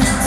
you